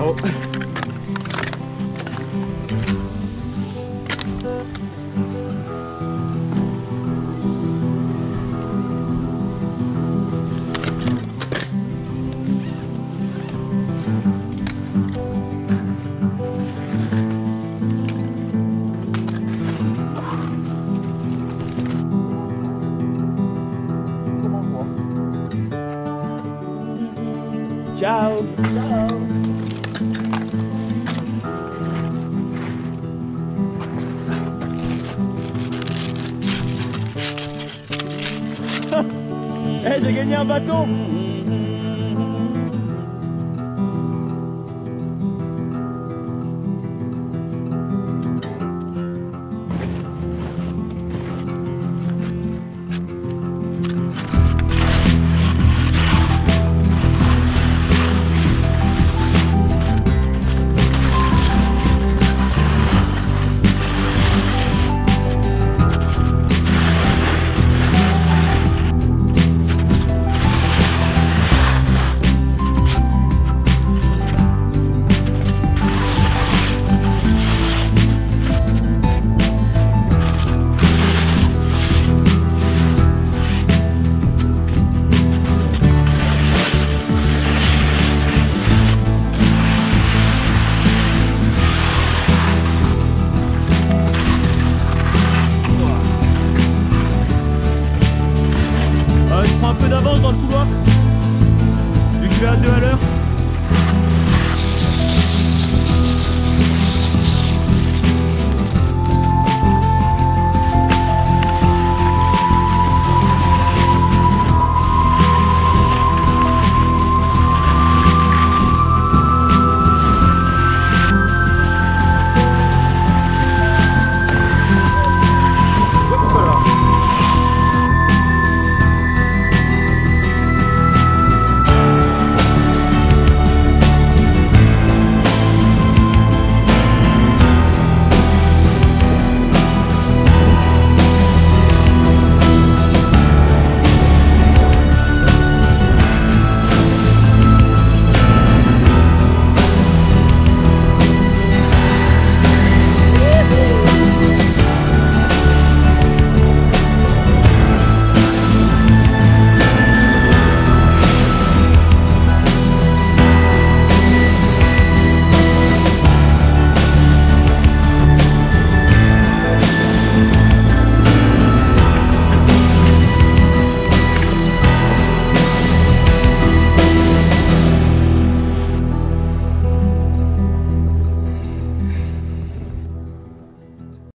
Ciao. Ciao. Eh, j'ai gagné un bateau Prends un peu d'avance dans le couloir. Vu que je vais à 2 à l'heure.